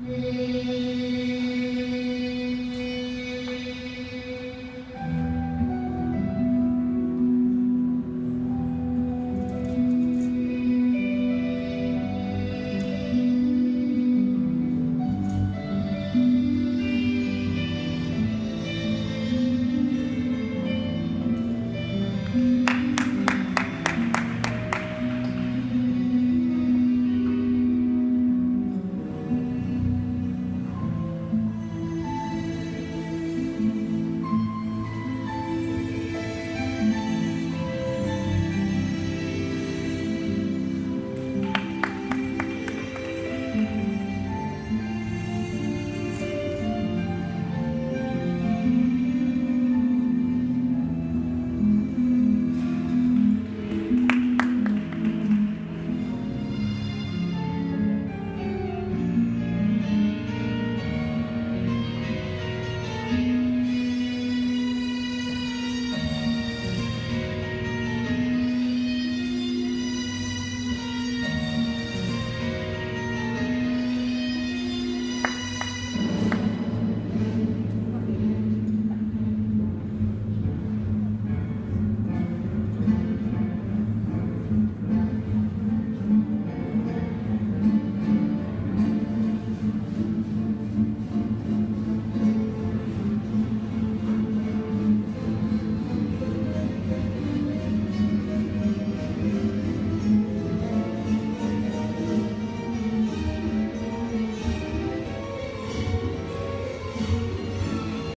Amen.